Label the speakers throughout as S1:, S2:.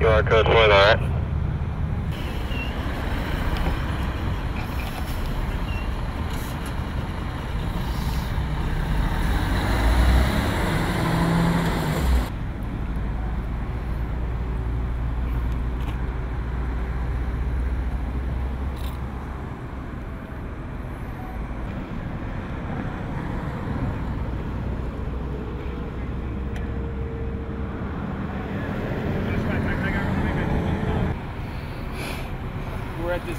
S1: You are
S2: code 4, alright?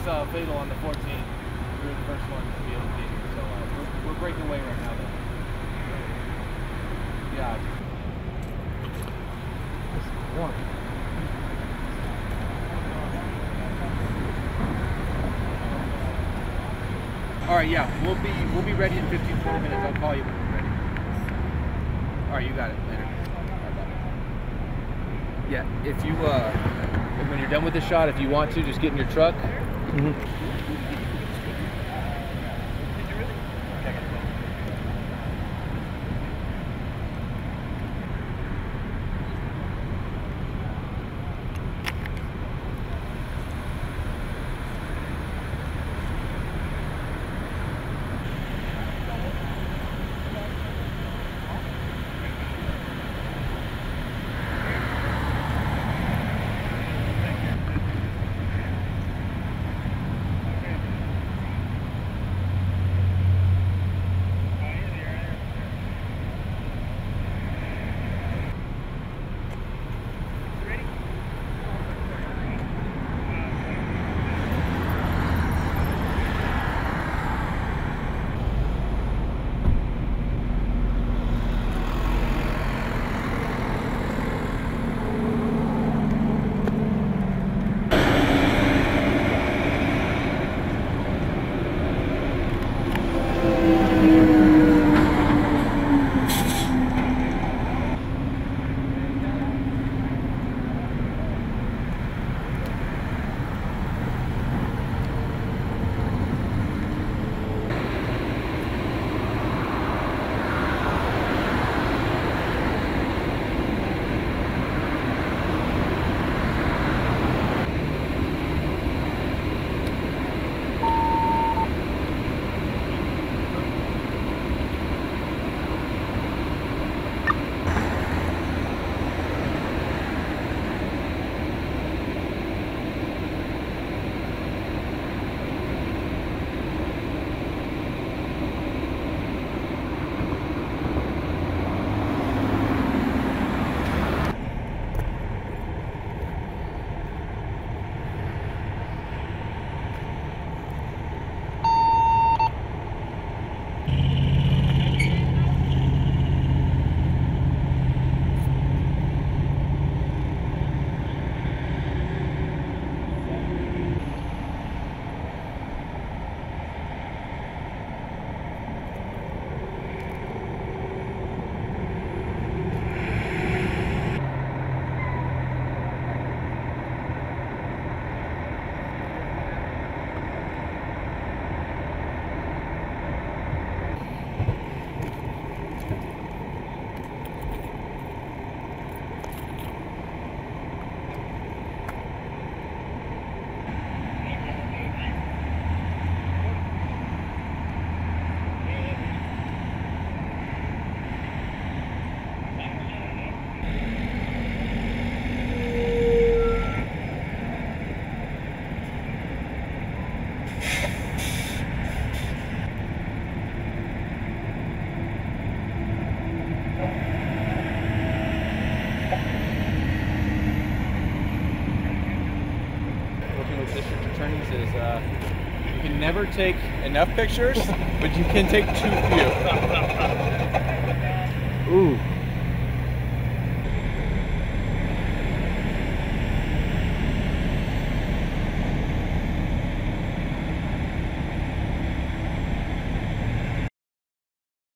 S2: Uh, fatal on the 14th. We were the first one to be able to get so uh, we're, we're breaking away right now. Though. Yeah. All right, yeah, we'll be we'll be ready in 15, 20 minutes. I'll call you when we're ready. All right, you got it. Later. Yeah, if you uh, when you're done with the shot, if you want to, just get in your truck. Working never take enough pictures, but you can take too few.
S3: Ooh.